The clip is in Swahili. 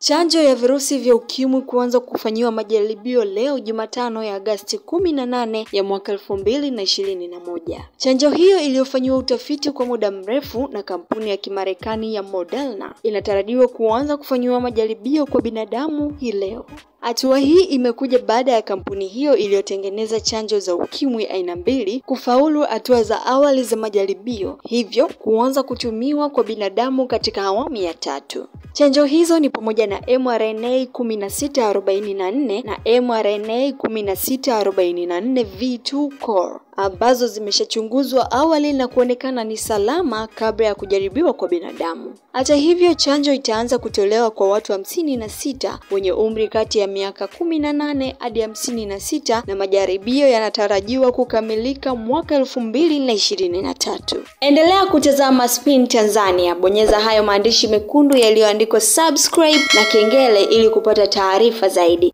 Chanjo ya virusi vya ukimwi kuanza kufanyiwa majaribio leo Jumatano ya Agasti kumi na nane ya mwaka elfu mbili na ishirini na moja. Chanjo hiyo iliyofanyiwa utafiti kwa muda mrefu na kampuni ya Kimarekani ya Moderna inatarajiwa kuanza kufanyiwa majaribio kwa binadamu hii leo. Hatua hii imekuja baada ya kampuni hiyo iliyotengeneza chanjo za ukimwi aina mbili kufaulu hatua za awali za majaribio, hivyo kuanza kutumiwa kwa binadamu katika awamu ya tatu. Chanjo hizo ni pamoja na mRNA 1644 na mRNA 1644 V2 core ambazo zimeshachunguzwa awali na kuonekana ni salama kabla ya kujaribiwa kwa binadamu. Hata hivyo, chanjo itaanza kutolewa kwa watu hamsini na sita wenye umri kati ya miaka kumi na nane hadi hamsini na sita na majaribio yanatarajiwa kukamilika mwaka elfu mbili na ishirini na tatu. Endelea kutazama Spin Tanzania, bonyeza hayo maandishi mekundu yaliyoandikwa subscribe na kengele ili kupata taarifa zaidi.